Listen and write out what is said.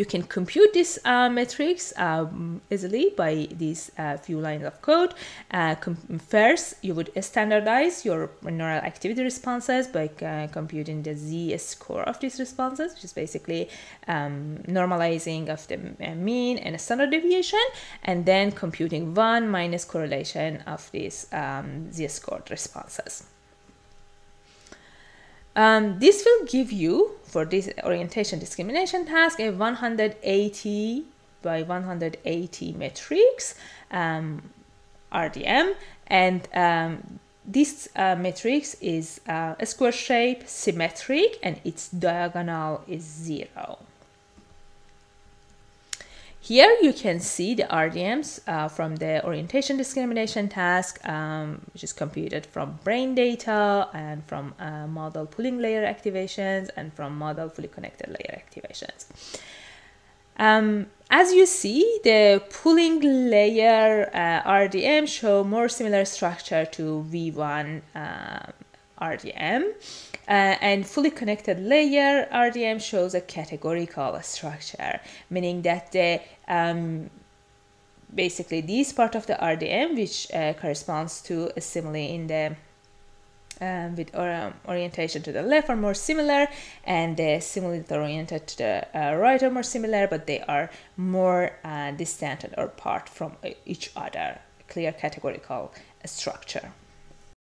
You can compute this uh, matrix um, easily by these uh, few lines of code. Uh, first, you would standardize your neural activity responses by uh, computing the z-score of these responses, which is basically um, normalizing of the uh, mean and standard deviation, and then computing one minus correlation of these um, z-scored responses. Um, this will give you, for this orientation discrimination task, a 180 by 180 matrix um, RDM. And um, this uh, matrix is uh, a square shape, symmetric, and its diagonal is zero. Here you can see the RDMs uh, from the orientation discrimination task, um, which is computed from brain data and from uh, model pooling layer activations and from model fully connected layer activations. Um, as you see, the pooling layer uh, RDM show more similar structure to V1 uh, RDM. Uh, and fully connected layer RDM shows a categorical structure, meaning that the um, basically this part of the RDM, which uh, corresponds to a stimuli in the um, with or, um, orientation to the left are more similar and the stimuli oriented to the uh, right are more similar but they are more uh, distant or apart from uh, each other clear categorical structure